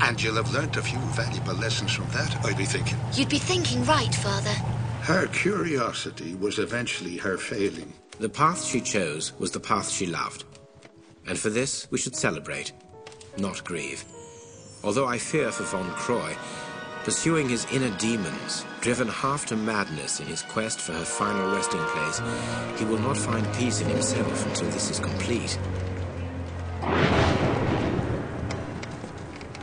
And you'll have learnt a few valuable lessons from that, I'd be thinking. You'd be thinking right, Father. Her curiosity was eventually her failing. The path she chose was the path she loved. And for this, we should celebrate, not grieve. Although I fear for von Croy, pursuing his inner demons, driven half to madness in his quest for her final resting place, he will not find peace in himself until this is complete.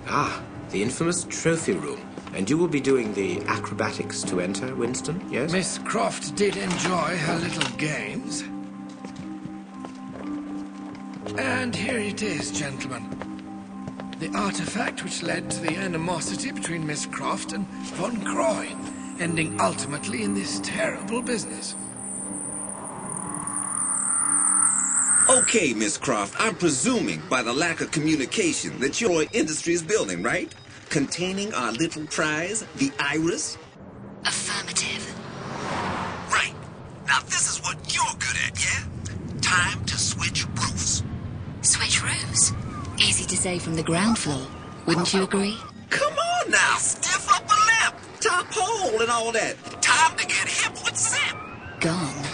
Ah, the infamous trophy room. And you will be doing the acrobatics to enter, Winston, yes? Miss Croft did enjoy her little games. And here it is, gentlemen. The artifact which led to the animosity between Miss Croft and von Croy, ending ultimately in this terrible business. Okay, Miss Croft, I'm presuming by the lack of communication that your industry is building, right? Containing our little prize, the iris? Affirmative. Right. Now this is what you're good at, yeah? Time to switch roofs. Switch rooms. Easy to say from the ground floor. Wouldn't you agree? Come on now, stiff upper lip, top hole and all that. Time to get hip with zip. Gone.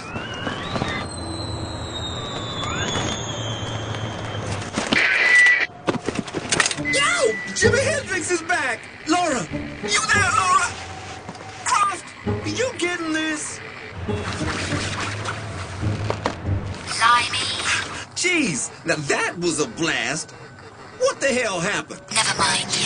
Jimi Hendrix is back. Lara, you there, Lara? Croft, you getting this? Limey. Jeez, now that was a blast. What the hell happened? Never mind,